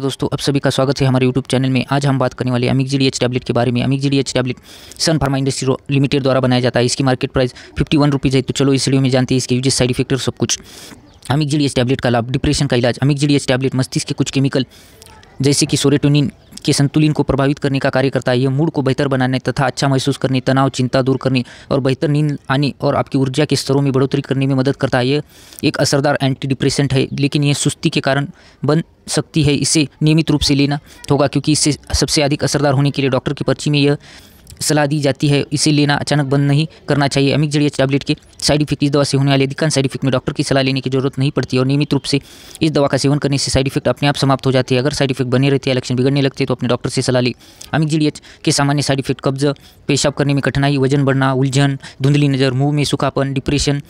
दोस्तों, आप सभी का स्वागत है हमारे यूट्यूब चैनल में। आज हम बात करने वाले अमिक जी टैबलेट के बारे में। अमिक जी tablet Sun pharma industry limited द्वारा बनाया जाता है। इसकी market price fifty one rupees है। तो चलो, इस वीडियो में जानते हैं इसके यूजेस साइड इफ़ेक्ट और सब कुछ। अमिक जी टैबलेट का लाभ डिप्रेशन का इलाज। अमिक जी टैबलेट मस्तिष्क के कुछ केमिकल जैसे कि सोरेटोनिन के संतुलन को प्रभावित करने का कार्य करता है। यह मूड को बेहतर बनाने तथा अच्छा महसूस करने, तनाव, चिंता दूर करने और बेहतर नींद आने और आपकी ऊर्जा के स्तरों में बढ़ोतरी करने में मदद करता है। यह एक असरदार एंटी डिप्रेसेंट है, लेकिन यह सुस्ती के कारण बन सकती है। इसे नियमित रूप से लेना होगा, क्योंकि इससे सबसे अधिक असरदार होने के लिए डॉक्टर की पर्ची में यह सलाह दी जाती है इसे लेना अचानक बंद नहीं करना चाहिए। अमिक जड़िया टैबलेट के साइड इफ़ेक्ट इस दवा से होने वाले अधिकांश साइड इफ़ेक्ट में डॉक्टर की सलाह लेने की ज़रूरत नहीं पड़ती और नियमित रूप से इस दवा का सेवन करने से साइड इफ़ेक्ट अपने आप समाप्त हो जाते हैं। अगर साइड इफ़ेक्ट बने रहते हैं, लक्षण बिगड़ने लगते तो अपने डॉक्टर से सलाह ली। अमिक जड़िया के सामान्य साइड इफ़ेक्ट कब्ज, पेशाब करने में कठिनाई, वज़न बढ़ना, उलझन, धुंधली नज़र, मुँह में सुखापन डिप्रेशन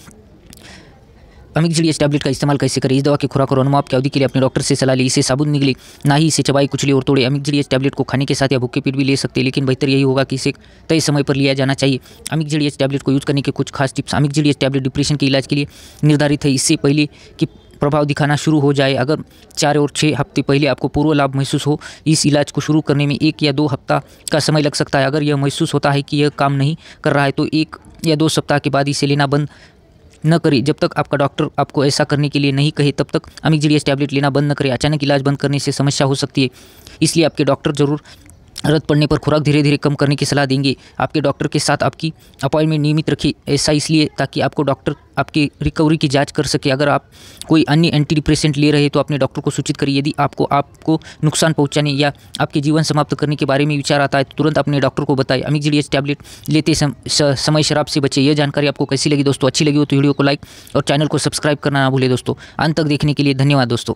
अमिक जड़ी टैबलेट का इस्तेमाल कैसे करें? इस दवा के खुराक और अनुमाप की अवधि के लिए अपने डॉक्टर से सलाह ली। इसे साबुन निकली ना ही इसे चबाई कुचली और तोड़े। अमिक जड़ी टैबलेट को खाने के साथ या भूखे पेट भी ले सकते हैं, लेकिन बेहतर यही होगा कि इसे तय समय पर लिया जाना चाहिए। अमिक जड़ी टैबलेट को यूज़ करने के कुछ खास टिप्स अमिक जड़ी टैबलेट डिप्रेशन के इलाज के लिए निर्धारित है। इससे पहले कि प्रभाव दिखाना शुरू हो जाए। अगर चार और छः हफ़्ते पहले आपको पूर्व लाभ महसूस हो, इस इलाज को शुरू करने में एक या दो हफ़्ता का समय लग सकता है। अगर यह महसूस होता है कि यह काम नहीं कर रहा है तो एक या दो सप्ताह के बाद इसे लेना बंद न करें। जब तक आपका डॉक्टर आपको ऐसा करने के लिए नहीं कहे, तब तक अमिक टैबलेट लेना बंद न करें। अचानक इलाज बंद करने से समस्या हो सकती है, इसलिए आपके डॉक्टर ज़रूर रद्द पड़ने पर खुराक धीरे धीरे कम करने की सलाह देंगे। आपके डॉक्टर के साथ आपकी अपॉइंटमेंट नियमित रखें ऐसा इसलिए ताकि आपको डॉक्टर आपकी रिकवरी की जाँच कर सके। अगर आप कोई अन्य एंटी डिप्रेसेंट ले रहे हैं तो अपने डॉक्टर को सूचित करिए। यदि आपको आपको नुकसान पहुँचाने या आपके जीवन समाप्त करने के बारे में विचार आता है तो तुरंत अपने डॉक्टर को बताएँ। जी टैबलेट लेते सम, समय शराब से बचे यह जानकारी आपको कैसी लगी दोस्तों? अच्छी लगी हो तो वीडियो को लाइक और चैनल को सब्सक्राइब करना ना भूलें दोस्तों। अंत तक देखने के लिए धन्यवाद दोस्तों।